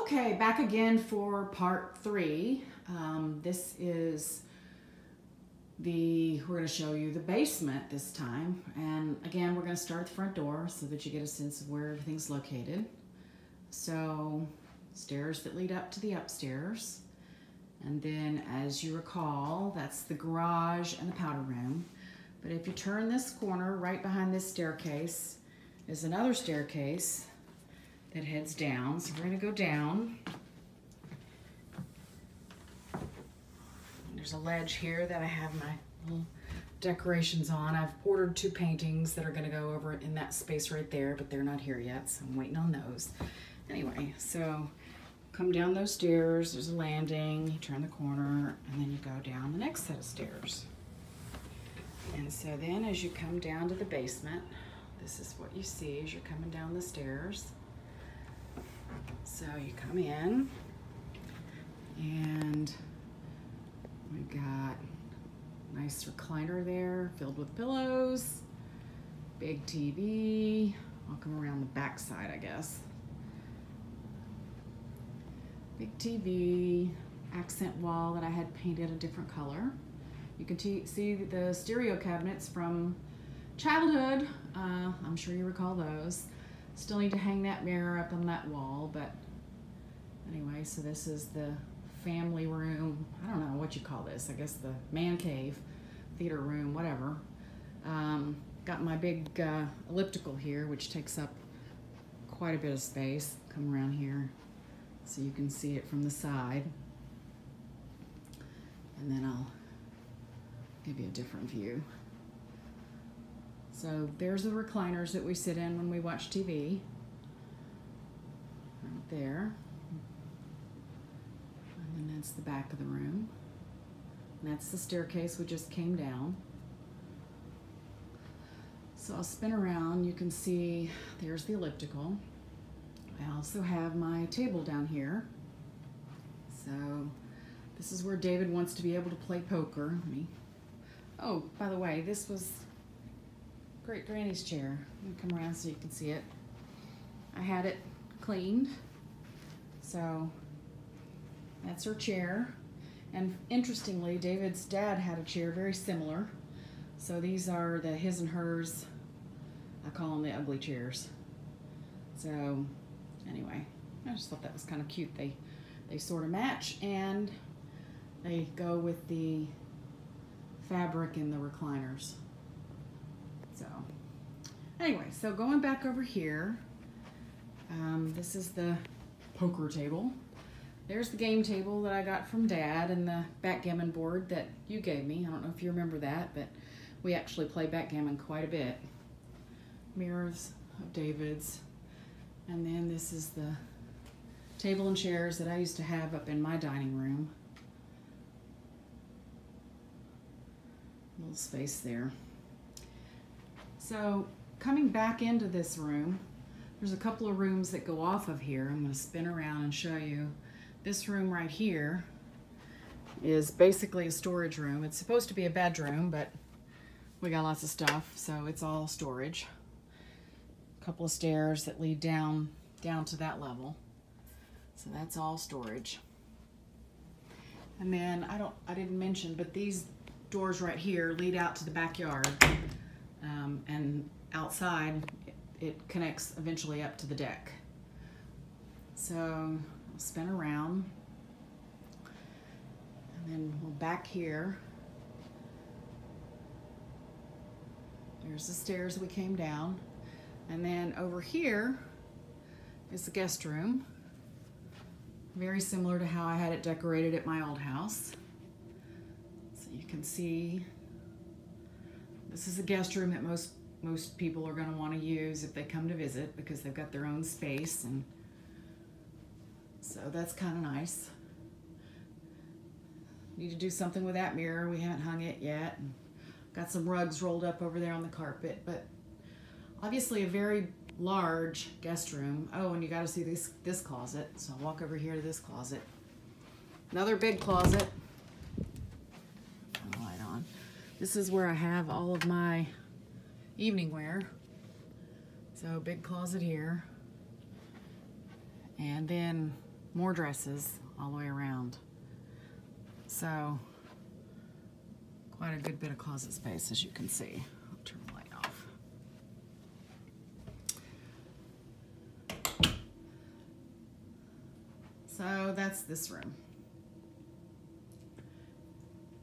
Okay, back again for part three. Um, this is the, we're gonna show you the basement this time. And again, we're gonna start at the front door so that you get a sense of where everything's located. So, stairs that lead up to the upstairs. And then as you recall, that's the garage and the powder room. But if you turn this corner, right behind this staircase, is another staircase that heads down. So we're gonna go down. There's a ledge here that I have my little decorations on. I've ordered two paintings that are gonna go over in that space right there, but they're not here yet, so I'm waiting on those. Anyway, so come down those stairs, there's a landing, you turn the corner, and then you go down the next set of stairs. And so then as you come down to the basement, this is what you see as you're coming down the stairs. So you come in and we've got nice recliner there filled with pillows, big TV. I'll come around the back side, I guess. Big TV, accent wall that I had painted a different color. You can see the stereo cabinets from childhood. Uh, I'm sure you recall those. Still need to hang that mirror up on that wall, but anyway, so this is the family room. I don't know what you call this. I guess the man cave, theater room, whatever. Um, got my big uh, elliptical here, which takes up quite a bit of space. Come around here so you can see it from the side. And then I'll give you a different view. So there's the recliners that we sit in when we watch TV. Right there. And then that's the back of the room. And that's the staircase we just came down. So I'll spin around, you can see there's the elliptical. I also have my table down here. So this is where David wants to be able to play poker. Me. Oh, by the way, this was Great Granny's chair. come around so you can see it. I had it cleaned. So that's her chair. And interestingly, David's dad had a chair very similar. So these are the his and hers. I call them the ugly chairs. So anyway, I just thought that was kind of cute. They they sort of match and they go with the fabric in the recliners. Anyway, so going back over here, um, this is the poker table. There's the game table that I got from Dad and the backgammon board that you gave me. I don't know if you remember that, but we actually play backgammon quite a bit. Mirrors of David's. And then this is the table and chairs that I used to have up in my dining room. Little space there. So coming back into this room, there's a couple of rooms that go off of here. I'm going to spin around and show you. This room right here is basically a storage room. It's supposed to be a bedroom, but we got lots of stuff, so it's all storage. A couple of stairs that lead down down to that level. So that's all storage. And then I don't I didn't mention, but these doors right here lead out to the backyard um, and outside it, connects eventually up to the deck. So I'll spin around and then we'll back here. There's the stairs we came down. And then over here is the guest room. Very similar to how I had it decorated at my old house. So you can see this is a guest room that most most people are going to want to use if they come to visit because they've got their own space and so that's kind of nice. Need to do something with that mirror. We haven't hung it yet. Got some rugs rolled up over there on the carpet, but obviously a very large guest room. Oh, and you got to see this this closet. So I'll walk over here to this closet. Another big closet. Light on. This is where I have all of my evening wear. So big closet here. And then more dresses all the way around. So, quite a good bit of closet space as you can see. I'll turn the light off. So that's this room.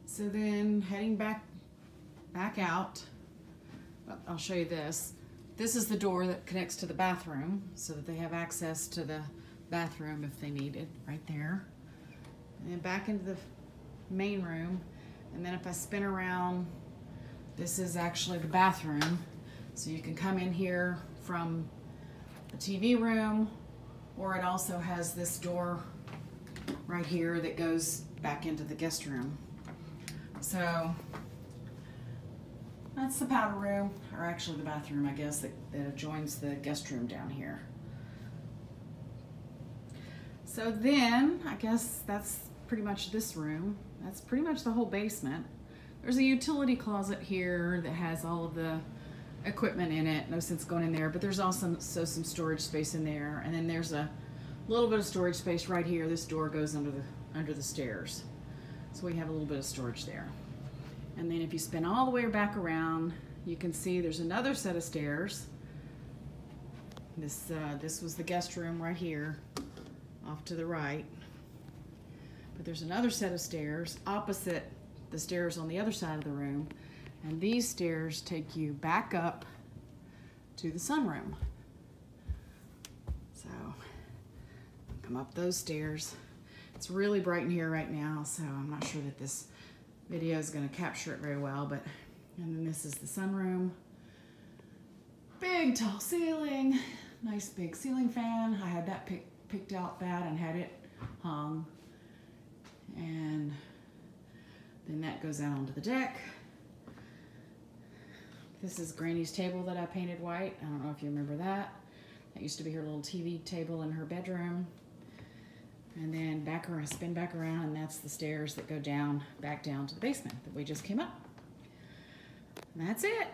So then heading back back out, I'll show you this. This is the door that connects to the bathroom so that they have access to the bathroom if they need it right there. And then back into the main room. And then if I spin around, this is actually the bathroom. So you can come in here from the TV room or it also has this door right here that goes back into the guest room. So that's the powder room, or actually the bathroom, I guess, that, that adjoins the guest room down here. So then, I guess that's pretty much this room. That's pretty much the whole basement. There's a utility closet here that has all of the equipment in it. No sense going in there, but there's also so some storage space in there. And then there's a little bit of storage space right here. This door goes under the under the stairs. So we have a little bit of storage there. And then if you spin all the way back around, you can see there's another set of stairs. This, uh, this was the guest room right here, off to the right. But there's another set of stairs opposite the stairs on the other side of the room. And these stairs take you back up to the sunroom. So, come up those stairs. It's really bright in here right now, so I'm not sure that this video is going to capture it very well, but and then this is the sunroom. Big tall ceiling, nice big ceiling fan. I had that pick, picked out bad and had it hung. And then that goes out onto the deck. This is Granny's table that I painted white. I don't know if you remember that. That used to be her little TV table in her bedroom. And then back around, spin back around, and that's the stairs that go down, back down to the basement that we just came up. And that's it.